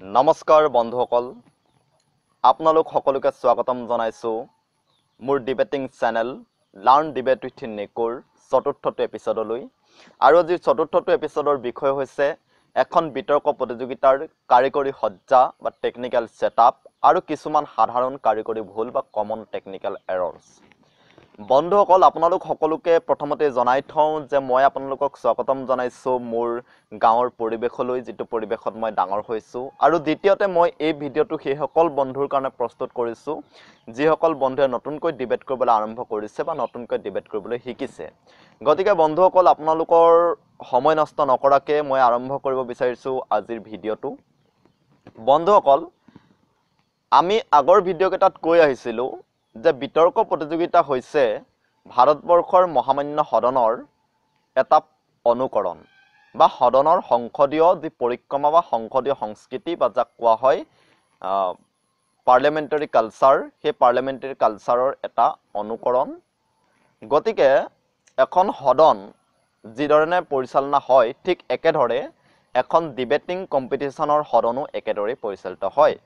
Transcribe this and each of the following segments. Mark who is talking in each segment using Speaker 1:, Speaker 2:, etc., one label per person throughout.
Speaker 1: নমস্কাৰ বন্ধুসকল আপোনালোক সকলোকে স্বাগতম জনাইছোঁ মোৰ debating channel learn debate with নেকুৰ চতুৰ্থটো এপিছডলৈ আৰু আজিৰ চতুৰ্থটো এপিছডৰ বিষয় হৈছে এখন বিতৰ্ক প্ৰতিযোগিতাৰ কাৰিকৰী সজ্জা বা টেকনিকেল ছেটআপ আৰু কিছুমান সাধাৰণ কাৰিকৰী ভুল বা কমন টেকনিকেল এৰৰ্ছ বন্ধুসকল আপোনালোক সকলোকে প্ৰথমতে জনাই থওঁ যে মই আপোনালোকক স্বাগতম জনাইছোঁ মোৰ গাঁৱৰ পৰিৱেশলৈ যিটো পৰিৱেশত মই ডাঙৰ হৈছোঁ। আৰু দ্বিতীয়তে মই এই ভিডিঅ'টো সেইসকল বন্ধুৰ কাৰণে প্ৰস্তুত কৰিছোঁ যিসকল বন্ধুৱে নতুনকৈ ডিবেট কৰিবলৈ আৰম্ভ কৰিছে বা নতুনকৈ ডিবেট কৰিবলৈ শিকিছে। গতিকে বন্ধুসকল আপোনালোকৰ সময় নষ্ট নকৰাকৈ মই আৰম্ভ কৰিব বিচাৰিছোঁ আজিৰ ভিডিঅ'টো। বন্ধুসকল আমি আগৰ ভিডিঅ'কেইটাত কৈ আহিছিলোঁ যে বিতৰ্ক প্ৰতিযোগিতা হৈছে ভাৰতবৰ্ষৰ মহামান্য সদনৰ এটা অনুকৰণ বা সদনৰ সংসদীয় যি পৰিক্ৰমা বা সংসদীয় সংস্কৃতি বা যাক কোৱা হয় পাৰ্লিয়ামেণ্টাৰী কালচাৰ সেই পাৰ্লিয়ামেণ্টাৰী কালচাৰৰ এটা অনুকৰণ। গতিকে এখন সদন যিধৰণে পৰিচালনা হয় ঠিক একেদৰে এখন ডিবেটিং কম্পিটিশ্যনৰ সদনো একেদৰেই পৰিচালিত হয়।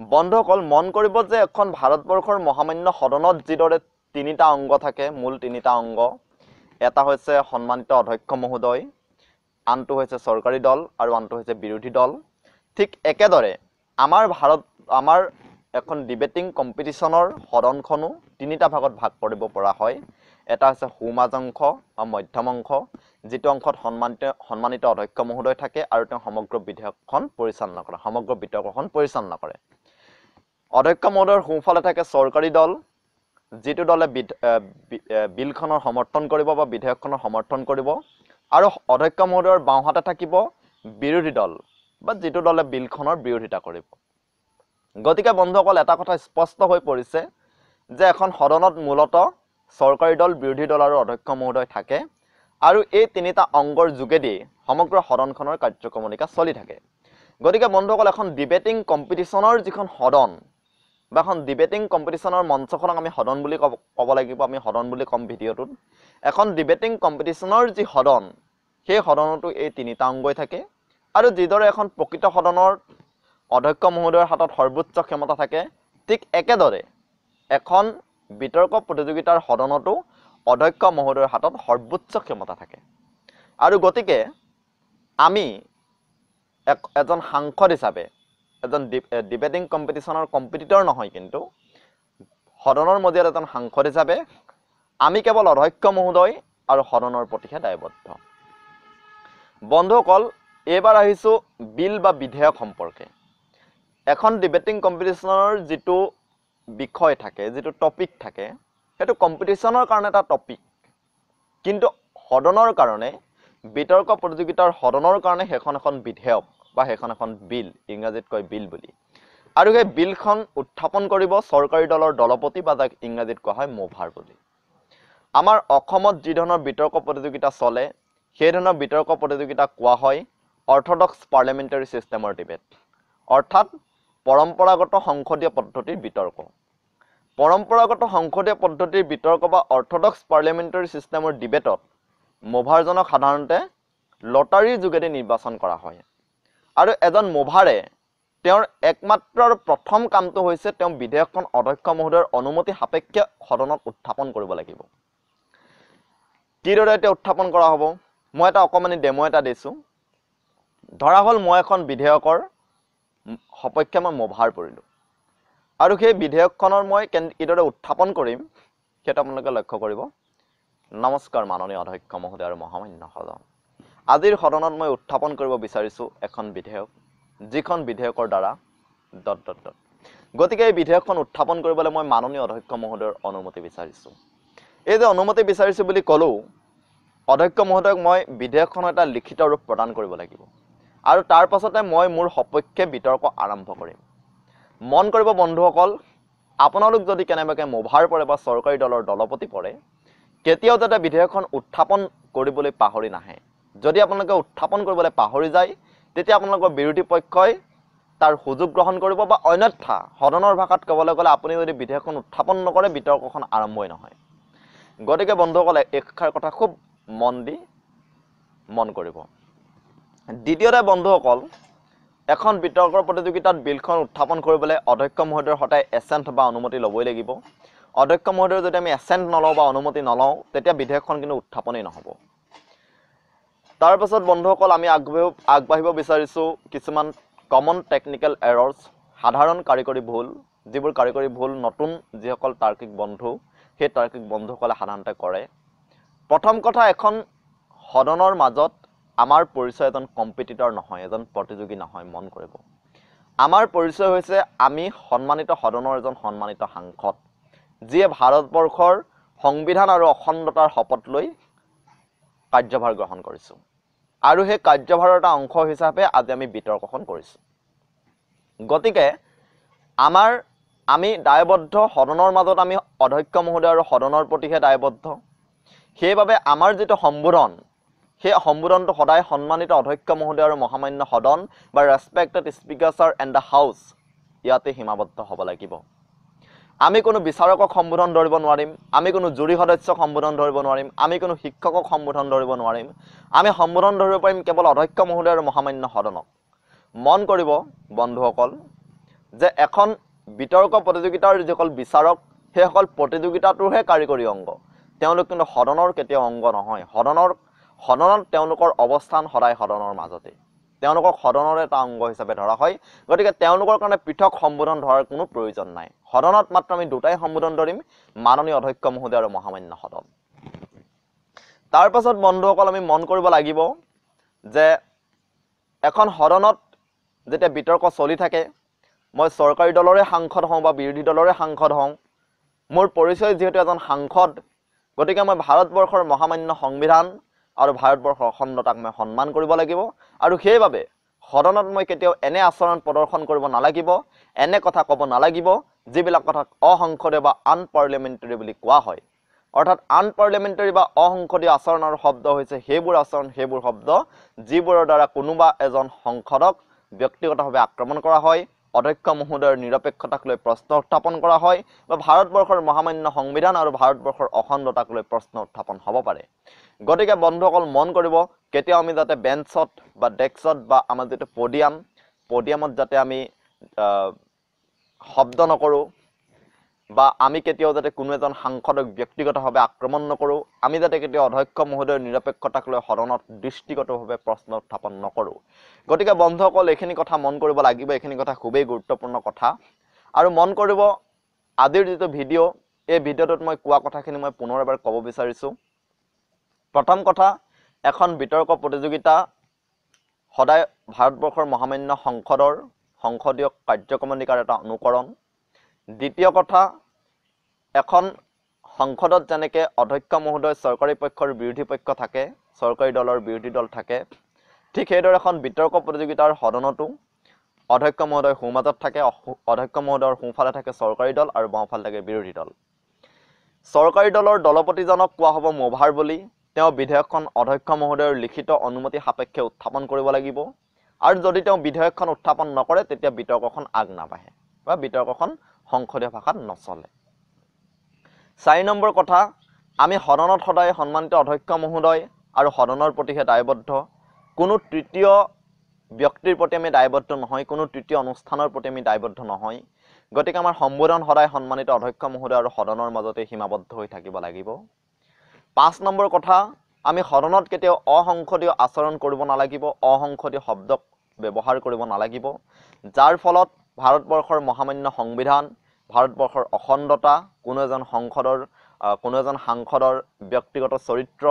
Speaker 1: বন্ধুসকল মন কৰিব যে এখন ভাৰতবৰ্ষৰ মহামান্য সদনত যিদৰে তিনিটা অংগ থাকে মূল তিনিটা অংগ এটা হৈছে সন্মানিত অধ্যক্ষ মহোদয় আনটো হৈছে চৰকাৰী দল আৰু আনটো হৈছে বিৰোধী দল। ঠিক একেদৰে আমাৰ ভাৰত আমাৰ এখন ডিবেটিং কম্পিটিশ্যনৰ সদনখনো তিনিটা ভাগত ভাগ কৰিব পৰা হয়। এটা হৈছে সোঁমাজ অংশ বা মধ্যম অংশ যিটো অংশত সন্মানিত সন্মানিত অধ্যক্ষ মহোদয় থাকে আৰু তেওঁ সমগ্ৰ বিধেয়কখন পৰিচালনা কৰে সমগ্ৰ বিতৰ্কখন পৰিচালনা কৰে। অধ্যক্ষ মহোদয়ৰ সোঁফালে থাকে চৰকাৰী দল যিটো দলে বিলখনৰ সমৰ্থন কৰিব বা বিধেয়কখনৰ সমৰ্থন কৰিব আৰু অধ্যক্ষ মহোদয়ৰ বাওঁহাতে থাকিব বিৰোধী দল বা যিটো দলে বিলখনৰ বিৰোধিতা কৰিব। গতিকে বন্ধুসকল এটা কথা স্পষ্ট হৈ পৰিছে যে এখন সদনত মূলতঃ চৰকাৰী দল বিৰোধী দল আৰু অধ্যক্ষ মহোদয় থাকে আৰু এই তিনিটা অংগৰ যোগেদি সমগ্ৰ সদনখনৰ কাৰ্যক্ৰমণিকা চলি থাকে। গতিকে বন্ধুসকল এখন ডিবেটিং কম্পিটিশ্যনৰ যিখন সদন বা এখন ডিবেটিং কম্পিটিশ্যনৰ মঞ্চখনক আমি সদন বুলি ক'ব লাগিব আমি সদন বুলি ক'ম ভিডিঅ'টোত। এখন ডিবেটিং কম্পিটিশ্যনৰ যি সদন সেই সদনতো এই তিনিটা অংগই থাকে। আৰু যিদৰে এখন প্ৰকৃত সদনৰ অধ্যক্ষ মহোদয়ৰ হাতত সৰ্বোচ্চ ক্ষমতা থাকে ঠিক একেদৰে এখন বিতৰ্ক প্ৰতিযোগিতাৰ সদনতো অধ্যক্ষ মহোদয়ৰ হাতত সৰ্বোচ্চ ক্ষমতা থাকে। আৰু গতিকে আমি এজন সাংসদ হিচাপে এজন ডিবেটিং কম্পিটিশ্যনৰ কম্পিটিটৰ নহয় কিন্তু সদনৰ মজিয়াত এজন সাংসদ হিচাপে আমি কেৱল অধ্যক্ষ মহোদয় আৰু সদনৰ প্ৰতিহে দায়বদ্ধ। বন্ধুসকল এইবাৰ আহিছোঁ বিল বা বিধেয়ক সম্পৰ্কে। এখন ডিবেটিং কম্পিটিশ্যনৰ যিটো বিষয় থাকে যিটো টপিক থাকে সেইটো কম্পিটিশ্যনৰ কাৰণে এটা টপিক কিন্তু সদনৰ কাৰণে বিতৰ্ক প্ৰতিযোগিতাৰ সদনৰ কাৰণে সেইখন এখন বিধেয়ক। বা সেইখন এখন বিল ইংৰাজীত কয় বিল বুলি। আৰু সেই বিলখন উত্থাপন কৰিব চৰকাৰী দলৰ দলপতি বা যাক ইংৰাজীত কোৱা হয় মোভাৰ বুলি। আমাৰ অসমত যি ধৰণৰ বিতৰ্ক প্ৰতিযোগিতা চলে সেই ধৰণৰ বিতৰ্ক প্ৰতিযোগিতাক কোৱা হয় অৰ্থডক্স পাৰ্লিয়ামেণ্টাৰী ছিষ্টেমৰ ডিবেট অৰ্থাৎ পৰম্পৰাগত সংসদীয় পদ্ধতিৰ বিতৰ্ক। পৰম্পৰাগত সংসদীয় পদ্ধতিৰ বিতৰ্ক বা অৰ্থডক্স পাৰ্লিয়ামেণ্টাৰী ছিষ্টেমৰ ডিবেটত মোভাৰজনক সাধাৰণতে লটাৰীৰ যোগেদি নিৰ্বাচন কৰা হয়। আৰু এজন মোভাৰে তেওঁৰ একমাত্ৰ প্ৰথম কামটো হৈছে তেওঁ বিধেয়কখন অধ্যক্ষ মহোদয়ৰ অনুমতি সাপেক্ষে সদনত উত্থাপন কৰিব লাগিব। কিদৰে এতিয়া উত্থাপন কৰা হ'ব? মই এটা অকণমানি ডেমো এটা দিছোঁ। ধৰা হ'ল মই এখন বিধেয়কৰ সপক্ষে মই মোভাৰ পৰিলোঁ। আৰু সেই বিধেয়কখনৰ মই কেন কিদৰে উত্থাপন কৰিম সেইটো আপোনালোকে লক্ষ্য কৰিব। নমস্কাৰ মাননীয় অধ্যক্ষ মহোদয় আৰু মহামান্য সদন। আজিৰ সদনত মই উত্থাপন কৰিব বিচাৰিছোঁ এখন বিধেয়ক যিখন বিধেয়কৰ দ্বাৰা দত দত দত গতিকে এই বিধেয়কখন উত্থাপন কৰিবলৈ মই মাননীয় অধ্যক্ষ মহোদয়ৰ অনুমতি বিচাৰিছোঁ। এই যে অনুমতি বিচাৰিছোঁ বুলি ক'লোঁ অধ্যক্ষ মহোদয়ক মই বিধেয়কখনৰ এটা লিখিত ৰূপ প্ৰদান কৰিব লাগিব। আৰু তাৰ পাছতে মই মোৰ সপক্ষে বিতৰ্ক আৰম্ভ কৰিম। মন কৰিব বন্ধুসকল আপোনালোক যদি কেনেবাকৈ মোভাৰ পৰে বা চৰকাৰী দলৰ দলপতি পৰে কেতিয়াও যাতে বিধেয়কখন উত্থাপন কৰিবলৈ পাহৰি নাহে। যদি আপোনালোকে উত্থাপন কৰিবলৈ পাহৰি যায় তেতিয়া আপোনালোকৰ বিৰোধী পক্ষই তাৰ সুযোগ গ্ৰহণ কৰিব বা অন্যথা সদনৰ ভাষাত ক'বলৈ গ'লে আপুনি যদি বিধেয়কখন উত্থাপন নকৰে বিতৰ্কখন আৰম্ভই নহয়। গতিকে বন্ধুসকলে এইষাৰ কথা খুব মন দি মন কৰিব। দ্বিতীয়তে বন্ধুসকল এখন বিতৰ্কৰ প্ৰতিযোগিতাত বিলখন উত্থাপন কৰিবলৈ অধ্যক্ষ মহোদয়ৰ সদায় এচেণ্ট বা অনুমতি ল'বই লাগিব। অধ্যক্ষ মহোদয়ৰ যদি আমি এচেণ্ট নলওঁ বা অনুমতি নলওঁ তেতিয়া বিধেয়কখন কিন্তু উত্থাপনেই নহ'ব। তাৰপাছত বন্ধুসকল আমি আগবাঢ়িব আগবাঢ়িব বিচাৰিছোঁ কিছুমান কমন টেকনিকেল এৰৰ্ছ সাধাৰণ কাৰিকৰী ভুল যিবোৰ কাৰিকৰী ভুল নতুন যিসকল তাৰ্কিক বন্ধু সেই তাৰ্কিক বন্ধুসকলে সাধাৰণতে কৰে। প্ৰথম কথা এখন সদনৰ মাজত আমাৰ পৰিচয় এজন কম্পিটিটৰ নহয় এজন প্ৰতিযোগী নহয় মন কৰিব। আমাৰ পৰিচয় হৈছে আমি সন্মানিত সদনৰ এজন সন্মানিত সাংসদ যিয়ে ভাৰতবৰ্ষৰ সংবিধান আৰু অখণ্ডতাৰ শপত লৈ কাৰ্যভাৰ গ্ৰহণ কৰিছোঁ। আৰু সেই কাৰ্যভাৰৰ এটা অংশ হিচাপে আজি আমি বিতৰ্কখন কৰিছোঁ। গতিকে আমাৰ আমি দায়বদ্ধ সদনৰ মাজত আমি অধ্যক্ষ মহোদয় আৰু সদনৰ প্ৰতিহে দায়বদ্ধ। সেইবাবে আমাৰ যিটো সম্বোধন সেই সম্বোধনটো সদায় সন্মানিত অধ্যক্ষ মহোদয় আৰু মহামান্য সদন বা respected speaker sir and the house ইয়াতে সীমাবদ্ধ হ'ব লাগিব। আমি কোনো বিচাৰকক সম্বোধন ধৰিব নোৱাৰিম আমি কোনো জুৰি সদস্যক সম্বোধন ধৰিব নোৱাৰিম আমি কোনো শিক্ষকক সম্বোধন ধৰিব নোৱাৰিম। আমি সম্বোধন ধৰিব পাৰিম কেৱল অধ্যক্ষ মহোদয় আৰু মহামান্য সদনক। মন কৰিব বন্ধুসকল যে এখন বিতৰ্ক প্ৰতিযোগিতাৰ যিসকল বিচাৰক সেইসকল প্ৰতিযোগিতাটোৰহে কাৰিকৰী অংগ। তেওঁলোক কিন্তু সদনৰ কেতিয়াও অংগ নহয়। সদনৰ সদনত তেওঁলোকৰ অৱস্থান সদায় সদনৰ মাজতে তেওঁলোকক সদনৰ এটা অংগ হিচাপে ধৰা হয়। গতিকে তেওঁলোকৰ কাৰণে পৃথক সম্বোধন ধৰাৰ কোনো প্ৰয়োজন নাই। সদনত মাত্ৰ আমি দুটাই সম্বোধন ধৰিম মাননীয় অধ্যক্ষ মহোদয় আৰু মহামান্য সদন। তাৰ পাছত বন্ধুসকল আমি মন কৰিব লাগিব যে এখন সদনত যেতিয়া বিতৰ্ক চলি থাকে মই চৰকাৰী দলৰে সাংসদ হওঁ বা বিৰোধী দলৰে সাংসদ হওঁ মোৰ পৰিচয় যিহেতু এজন সাংসদ গতিকে মই ভাৰতবৰ্ষৰ মহামান্য সংবিধান আৰু ভাৰতবৰ্ষৰ অখণ্ডতাক মই সন্মান কৰিব লাগিব। আৰু সেইবাবে সদনত মই কেতিয়াও এনে আচৰণ প্ৰদৰ্শন কৰিব নালাগিব এনে কথা ক'ব নালাগিব যিবিলাক কথাক অসংসদীয় বা আনপাৰ্লিয়ামেণ্টেৰী বুলি কোৱা হয়। অৰ্থাৎ আনপাৰ্লিয়ামেণ্টেৰী বা অসংসদীয় আচৰণৰ শব্দ হৈছে সেইবোৰ আচৰণ সেইবোৰ শব্দ যিবোৰৰ দ্বাৰা কোনোবা এজন সংসদক ব্যক্তিগতভাৱে আক্ৰমণ কৰা হয়। অধ্যক্ষ মহোদয়ৰ নিৰপেক্ষতাক লৈ প্ৰশ্ন উত্থাপন কৰা হয় বা ভাৰতবৰ্ষৰ মহামান্য সংবিধান আৰু ভাৰতবৰ্ষৰ অখণ্ডতাক লৈ প্ৰশ্ন উত্থাপন হ'ব পাৰে। গতিকে বন্ধুসকল মন কৰিব কেতিয়াও আমি যাতে বেঞ্চত বা ডেস্কত বা আমাৰ যিটো পডিয়াম পডিয়ামত যাতে আমি শব্দ নকৰোঁ বা আমি কেতিয়াও যাতে কোনো এজন সাংসদক ব্যক্তিগতভাৱে আক্ৰমণ নকৰোঁ আমি যাতে কেতিয়াও অধ্যক্ষ মহোদয়ৰ নিৰপেক্ষতাক লৈ সদনত দৃষ্টিগতভাৱে প্ৰশ্ন উত্থাপন নকৰোঁ। গতিকে বন্ধুসকল এইখিনি কথা মন কৰিব লাগিব এইখিনি কথা খুবেই গুৰুত্বপূৰ্ণ কথা। আৰু মন কৰিব আজিৰ যিটো ভিডিঅ' এই ভিডিঅ'টোত মই কোৱা কথাখিনি মই পুনৰ এবাৰ ক'ব বিচাৰিছোঁ। প্ৰথম কথা এখন বিতৰ্ক প্ৰতিযোগিতা সদায় ভাৰতবৰ্ষৰ মহামান্য সংসদৰ সংসদীয় কাৰ্যক্ৰমণিকাৰ এটা অনুকৰণ। দ্বিতীয় কথা এখন সংসদত যেনেকৈ অধ্যক্ষ মহোদয় চৰকাৰী পক্ষৰ বিৰোধী পক্ষ থাকে চৰকাৰী দলৰ বিৰোধী দল থাকে ঠিক সেইদৰে এখন বিতৰ্ক প্ৰতিযোগিতাৰ সদনতো অধ্যক্ষ মহোদয় সোঁমাজত থাকে অধ্যক্ষ মহোদয়ৰ সোঁফালে থাকে চৰকাৰী দল আৰু বাওঁফালে থাকে বিৰোধী দল। চৰকাৰী দলৰ দলপতিজনক কোৱা হ'ব মোভাৰ বুলি তেওঁ বিধেয়কখন অধ্যক্ষ মহোদয়ৰ লিখিত অনুমতি সাপেক্ষে উত্থাপন কৰিব লাগিব আৰু যদি তেওঁ বিধেয়কখন উত্থাপন নকৰে তেতিয়া বিতৰ্কখন আগ নাবাঢ়ে বা বিতৰ্কখন সংসদীয় ভাষাত নচলে। চাৰি নম্বৰ কথা আমি সদনত সদায় সন্মানিত অধ্যক্ষ মহোদয় আৰু সদনৰ প্ৰতিহে দায়বদ্ধ। কোনো তৃতীয় ব্যক্তিৰ প্ৰতি আমি দায়বদ্ধ নহয় কোনো তৃতীয় অনুষ্ঠানৰ প্ৰতি আমি দায়বদ্ধ নহয়। গতিকে আমাৰ সম্বোধন সদায় সন্মানিত অধ্যক্ষ মহোদয় আৰু সদনৰ মাজতে সীমাবদ্ধ হৈ থাকিব লাগিব। পাঁচ নম্বৰ কথা আমি সদনত কেতিয়াও অসংসদীয় আচৰণ কৰিব নালাগিব অসংসদীয় শব্দক ব্যৱহাৰ কৰিব নালাগিব যাৰ ফলত ভাৰতবৰ্ষৰ মহামান্য সংবিধান ভাৰতবৰ্ষৰ অখণ্ডতা কোনো এজন সংসদৰ কোনো এজন সাংসদৰ ব্যক্তিগত চৰিত্ৰ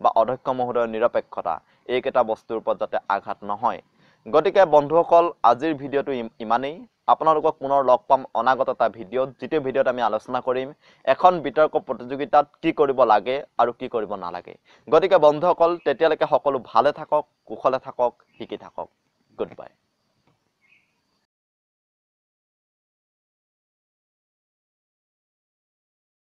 Speaker 1: বা অধ্যক্ষ মহোদয়ৰ নিৰপেক্ষতা। এইকেইটা বস্তুৰ ওপৰত যাতে আঘাত নহয়। গতিকে বন্ধুসকল আজিৰ ভিডিঅ'টো ইম- ইমানেই। আপোনালোকক পুনৰ লগ পাম অনাগত এটা ভিডিঅ'ত যিটো ভিডিঅ'ত আমি আলোচনা কৰিম এখন বিতৰ্ক প্ৰতিযোগিতাত কি কৰিব লাগে আৰু কি কৰিব নালাগে। গতিকে বন্ধুসকল তেতিয়ালৈকে সকলো ভালে থাকক কুশলে থাকক শিকি থাকক। Good bye